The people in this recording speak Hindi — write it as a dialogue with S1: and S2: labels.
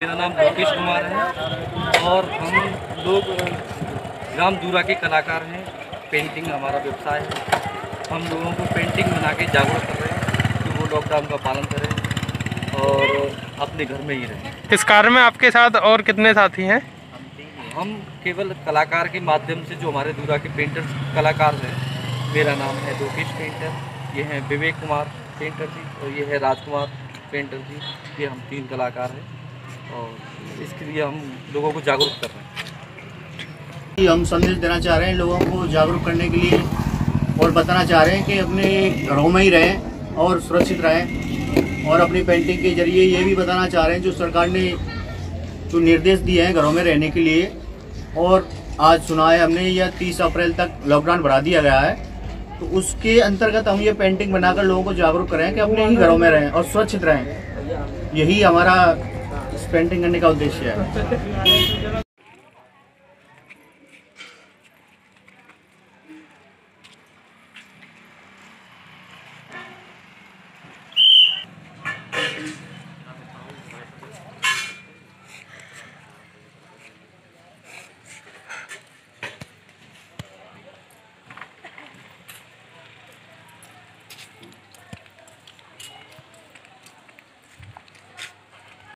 S1: मेरा नाम लोकेश कुमार है और हम लोग ग्राम दूरा के कलाकार हैं। पेंटिंग हमारा व्यवसाय है। हम लोगों को पेंटिंग बना के जागरूक कर रहे हैं कि वो लॉकडाउन का पालन करें और अपने घर में ही रहें।
S2: इस कार्य में आपके साथ और कितने साथी हैं?
S1: हम केवल कलाकार के माध्यम से जो हमारे दूरा के पेंटर्स कलाकार हैं मेरा नाम है लोकेश पेंटर ये हैं विवेक कुमार पेंटर जी और ये है राजकुमार पेंटर जी ये हम तीन कलाकार हैं। और इसके लिए हम लोगों को जागरूक कर रहे हैं।
S3: हम संदेश देना चाह रहे हैं लोगों को जागरूक करने के लिए और बताना चाह रहे हैं कि अपने घरों में ही रहें और सुरक्षित रहें और अपनी पेंटिंग के ज़रिए ये भी बताना चाह रहे हैं जो सरकार ने जो निर्देश दिए हैं घरों में रहने के लिए और आज सुना है हमने यह तीस अप्रैल तक लॉकडाउन बढ़ा दिया गया है तो उसके अंतर्गत हम ये पेंटिंग बनाकर लोगों को जागरूक करें कि अपने ही घरों में रहें और सुरक्षित रहें। यही हमारा पेंटिंग करने का उद्देश्य है।